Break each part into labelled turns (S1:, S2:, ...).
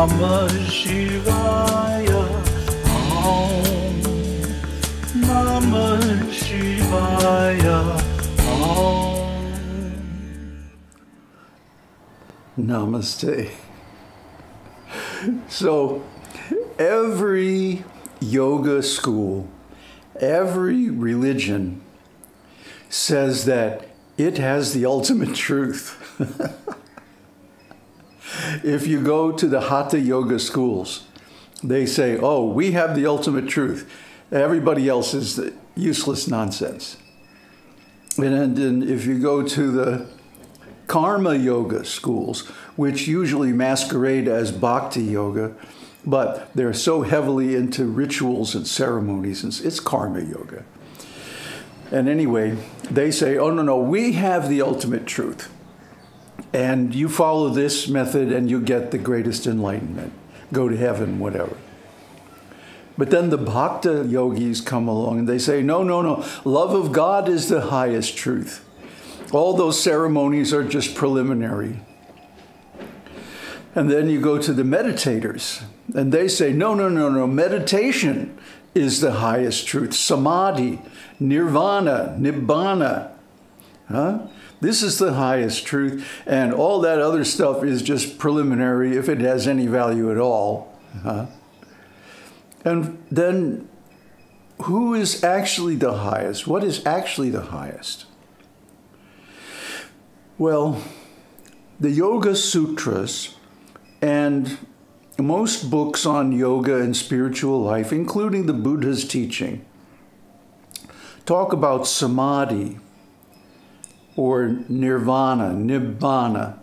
S1: Namah Shivaya. Om Namah Shivaya. Om.
S2: Namaste. So, every yoga school, every religion says that it has the ultimate truth. if you go to the Hatha yoga schools, they say, oh, we have the ultimate truth. Everybody else is useless nonsense. And if you go to the karma yoga schools, which usually masquerade as bhakti yoga, but they're so heavily into rituals and ceremonies, and it's karma yoga. And anyway, they say, oh, no, no, we have the ultimate truth. And you follow this method and you get the greatest enlightenment, go to heaven, whatever. But then the bhakta yogis come along and they say, no, no, no, love of God is the highest truth. All those ceremonies are just preliminary. And then you go to the meditators, and they say, no, no, no, no, meditation is the highest truth. Samadhi, nirvana, nibbana. Huh? This is the highest truth, and all that other stuff is just preliminary if it has any value at all. Huh? And then, who is actually the highest? What is actually the highest? Well, the Yoga Sutras and most books on yoga and spiritual life, including the Buddha's teaching, talk about samadhi or nirvana, nibbana,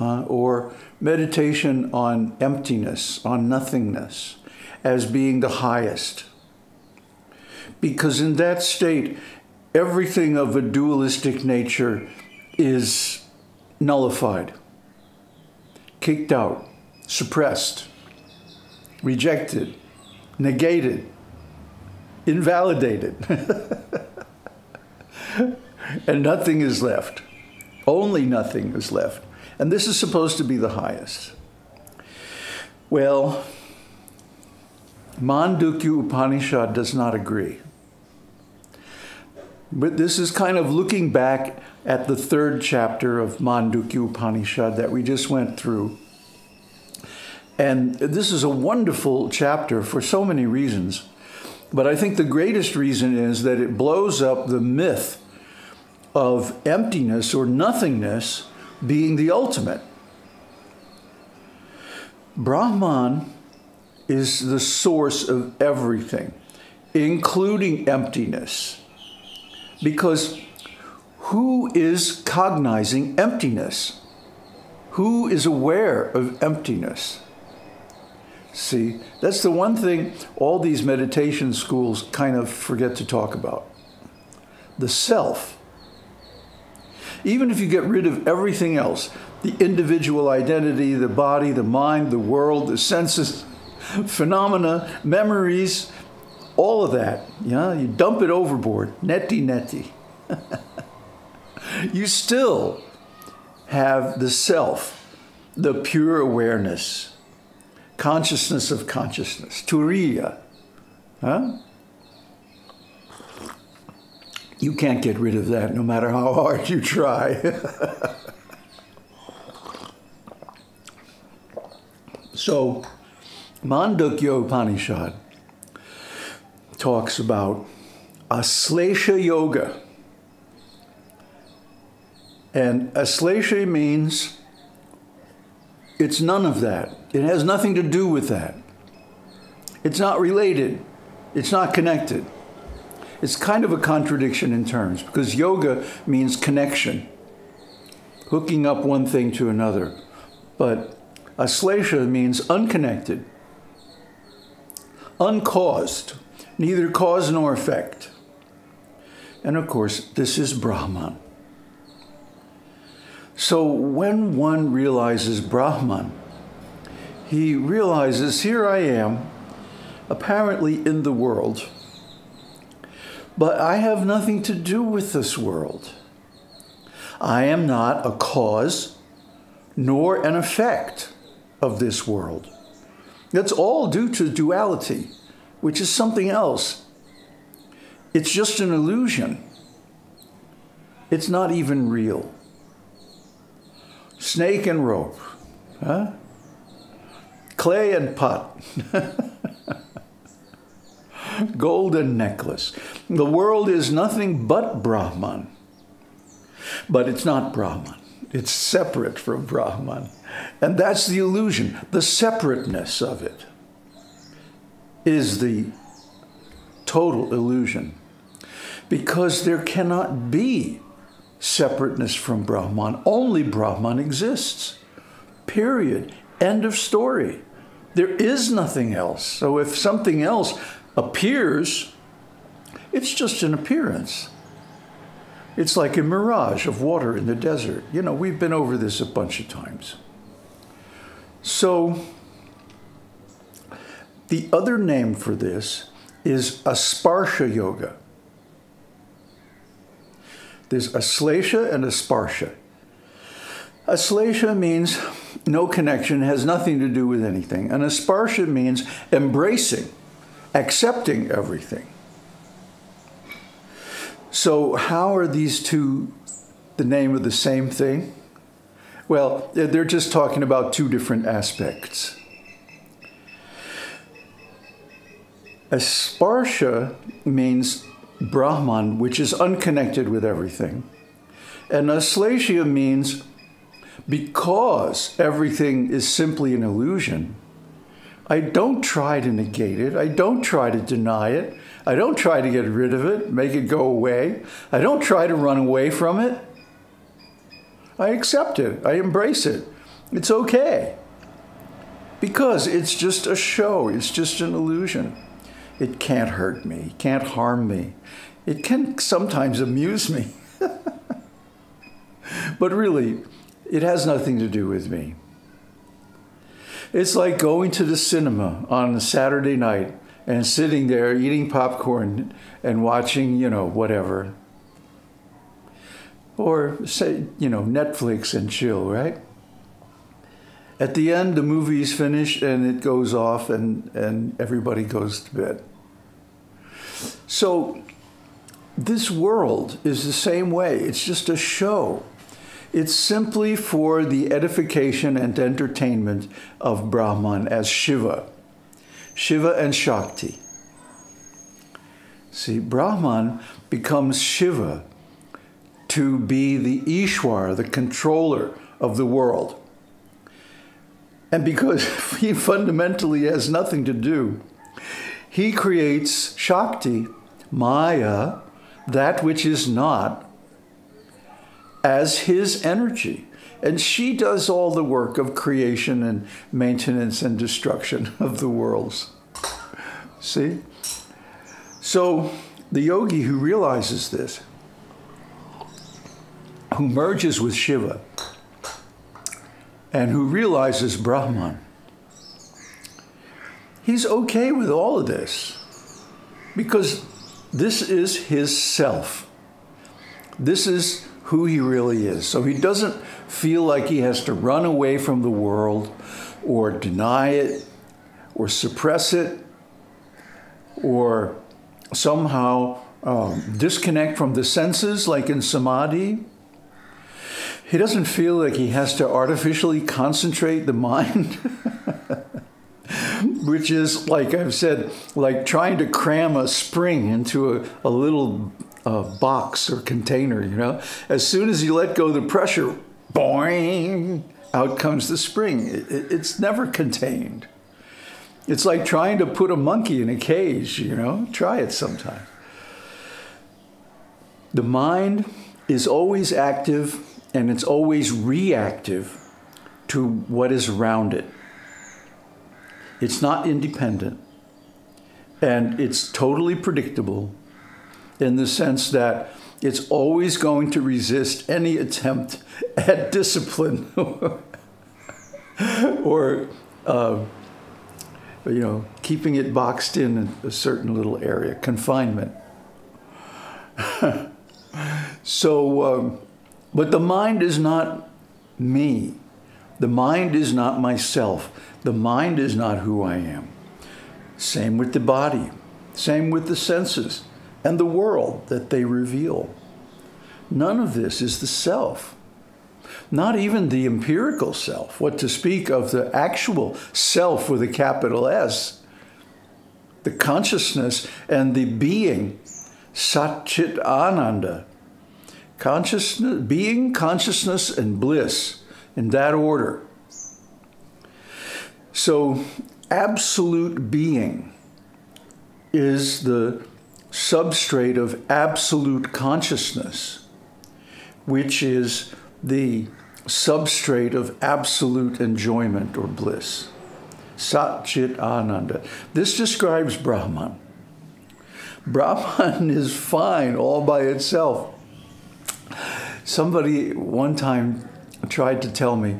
S2: uh, or meditation on emptiness, on nothingness, as being the highest. Because in that state, everything of a dualistic nature is nullified, kicked out, suppressed, rejected, negated, invalidated. and nothing is left. Only nothing is left. And this is supposed to be the highest. Well, Mandukya Upanishad does not agree. But this is kind of looking back at the third chapter of Mandukya Upanishad that we just went through. And this is a wonderful chapter for so many reasons. But I think the greatest reason is that it blows up the myth of emptiness or nothingness being the ultimate. Brahman is the source of everything, including emptiness. Because who is cognizing emptiness? Who is aware of emptiness? See, that's the one thing all these meditation schools kind of forget to talk about the self. Even if you get rid of everything else, the individual identity, the body, the mind, the world, the senses, phenomena, memories, all of that, yeah, you dump it overboard, neti neti. you still have the self, the pure awareness, consciousness of consciousness, turiya. Huh? You can't get rid of that no matter how hard you try. so, Mandukya Upanishad talks about Aslesha Yoga. And Aslesha means it's none of that. It has nothing to do with that. It's not related. It's not connected. It's kind of a contradiction in terms because yoga means connection, hooking up one thing to another. But aslesha means unconnected, uncaused, neither cause nor effect. And of course, this is Brahman. So when one realizes Brahman, he realizes here I am, apparently in the world But I have nothing to do with this world. I am not a cause nor an effect of this world. That's all due to duality, which is something else. It's just an illusion. It's not even real. Snake and rope, huh? Clay and pot. Golden necklace. The world is nothing but Brahman. But it's not Brahman. It's separate from Brahman. And that's the illusion. The separateness of it is the total illusion. Because there cannot be separateness from Brahman. Only Brahman exists. Period. End of story. There is nothing else. So if something else appears, it's just an appearance. It's like a mirage of water in the desert. You know, we've been over this a bunch of times. So, the other name for this is Asparsha Yoga. There's Aslesha and Asparsha. Aslesha means no connection, has nothing to do with anything. And Asparsha means embracing, accepting everything. So, how are these two the name of the same thing? Well, they're just talking about two different aspects. Asparsha means Brahman, which is unconnected with everything. And Aslesha means because everything is simply an illusion, I don't try to negate it. I don't try to deny it. I don't try to get rid of it, make it go away. I don't try to run away from it. I accept it. I embrace it. It's okay. Because it's just a show, it's just an illusion. It can't hurt me, it can't harm me. It can sometimes amuse me. but really, it has nothing to do with me. It's like going to the cinema on a Saturday night and sitting there eating popcorn and watching, you know, whatever. Or say, you know, Netflix and chill, right? At the end, the movie's finished and it goes off and, and everybody goes to bed. So, this world is the same way. It's just a show. It's simply for the edification and entertainment of Brahman as Shiva. Shiva and Shakti. See, Brahman becomes Shiva to be the Ishwar, the controller of the world. And because he fundamentally has nothing to do, he creates Shakti, Maya, that which is not, as his energy. And she does all the work of creation and maintenance and destruction of the worlds. See? So the yogi who realizes this, who merges with Shiva, and who realizes Brahman, he's okay with all of this because this is his self. This is who he really is. So he doesn't feel like he has to run away from the world or deny it or suppress it or somehow um, disconnect from the senses, like in samadhi. He doesn't feel like he has to artificially concentrate the mind, which is, like I've said, like trying to cram a spring into a, a little uh, box or container, you know. As soon as you let go the pressure, boing, out comes the spring. It, it's never contained. It's like trying to put a monkey in a cage, you know. Try it sometime. The mind is always active and it's always reactive to what is around it. It's not independent and it's totally predictable in the sense that it's always going to resist any attempt at discipline or, uh, you know, keeping it boxed in a certain little area, confinement. so, um, but the mind is not me. The mind is not myself. The mind is not who I am. Same with the body. Same with the senses and the world that they reveal. None of this is the self. Not even the empirical self, what to speak of the actual self with a capital S, the consciousness and the being, Satchit Ananda. Consciousness, being, consciousness, and bliss in that order. So, absolute being is the substrate of absolute consciousness, which is the substrate of absolute enjoyment or bliss. Sat Chit Ananda. This describes Brahman. Brahman is fine all by itself. Somebody one time tried to tell me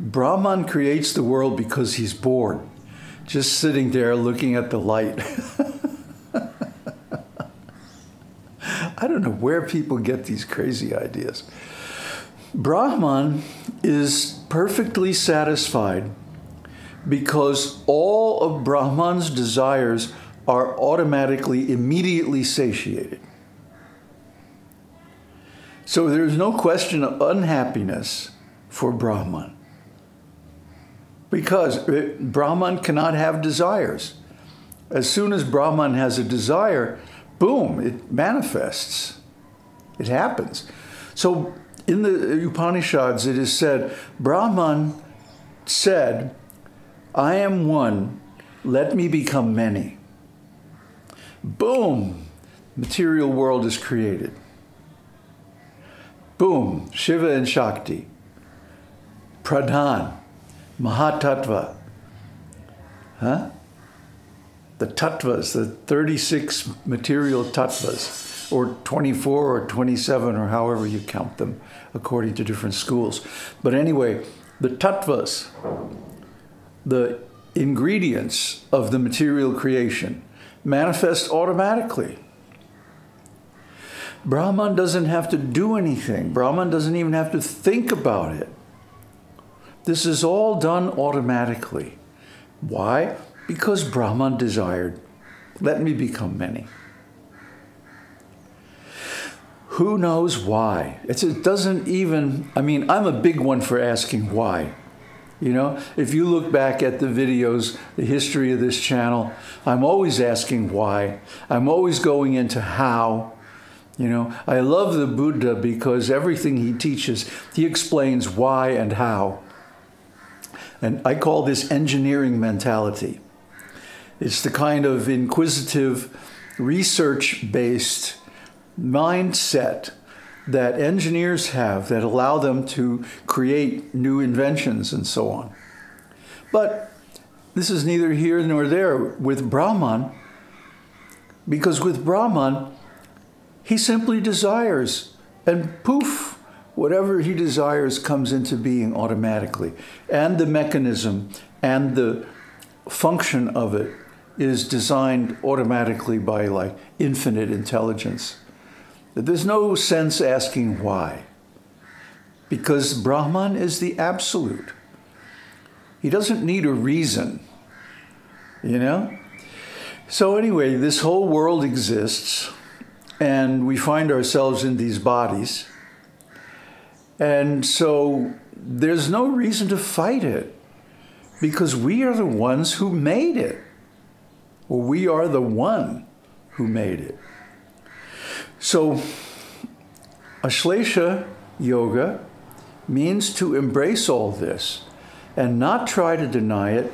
S2: Brahman creates the world because he's bored, just sitting there looking at the light. I don't know where people get these crazy ideas. Brahman is perfectly satisfied because all of Brahman's desires are automatically, immediately satiated. So there's no question of unhappiness for Brahman. Because uh, Brahman cannot have desires. As soon as Brahman has a desire, boom, it manifests. It happens. So in the Upanishads, it is said, Brahman said, I am one, let me become many. Boom, material world is created. Boom, Shiva and Shakti. Pradhan, Mahatattva. Huh? The tattvas, the 36 material tattvas, or 24 or 27 or however you count them according to different schools. But anyway, the tattvas, the ingredients of the material creation, manifest automatically. Brahman doesn't have to do anything. Brahman doesn't even have to think about it. This is all done automatically. Why? Because Brahman desired, let me become many. Who knows why? It's, it doesn't even, I mean, I'm a big one for asking why. You know, if you look back at the videos, the history of this channel, I'm always asking why. I'm always going into how. You know, I love the Buddha because everything he teaches, he explains why and how. And I call this engineering mentality. It's the kind of inquisitive, research based mindset that engineers have that allow them to create new inventions and so on. But this is neither here nor there with Brahman, because with Brahman, he simply desires, and poof, whatever he desires comes into being automatically. And the mechanism and the function of it is designed automatically by like infinite intelligence. There's no sense asking why. Because Brahman is the absolute. He doesn't need a reason, you know? So, anyway, this whole world exists, and we find ourselves in these bodies. And so, there's no reason to fight it because we are the ones who made it. Well, we are the one who made it. So, Ashlesha yoga means to embrace all this and not try to deny it.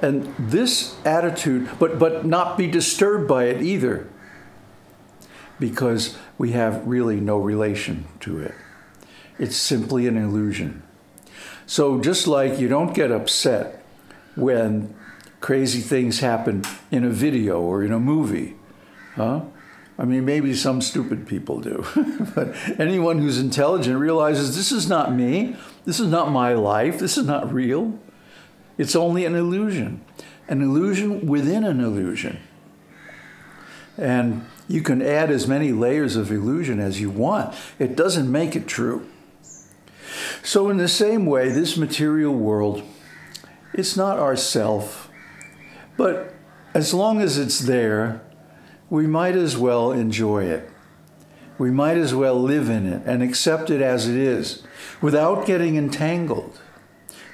S2: And this attitude, but, but not be disturbed by it either, because we have really no relation to it. It's simply an illusion. So, just like you don't get upset when crazy things happen in a video or in a movie. Huh? I mean, maybe some stupid people do, but anyone who's intelligent realizes this is not me, this is not my life, this is not real. It's only an illusion, an illusion within an illusion. And you can add as many layers of illusion as you want. It doesn't make it true. So, in the same way, this material world, it's not ourself, but as long as it's there, we might as well enjoy it. We might as well live in it and accept it as it is without getting entangled.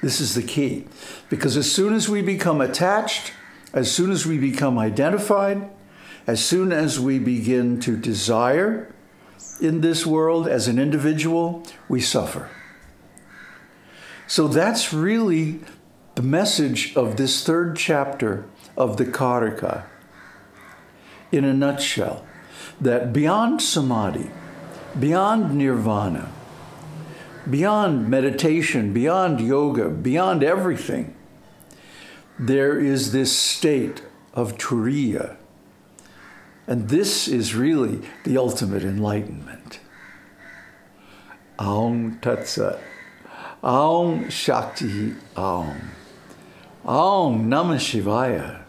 S2: This is the key. Because as soon as we become attached, as soon as we become identified, as soon as we begin to desire in this world as an individual, we suffer. So that's really the message of this third chapter of the Karika in a nutshell that beyond samadhi, beyond nirvana, beyond meditation, beyond yoga, beyond everything, there is this state of turiya. And this is really the ultimate enlightenment. Aum Tat Sat. Aum Shakti Aum. Aum Namah Shivaya.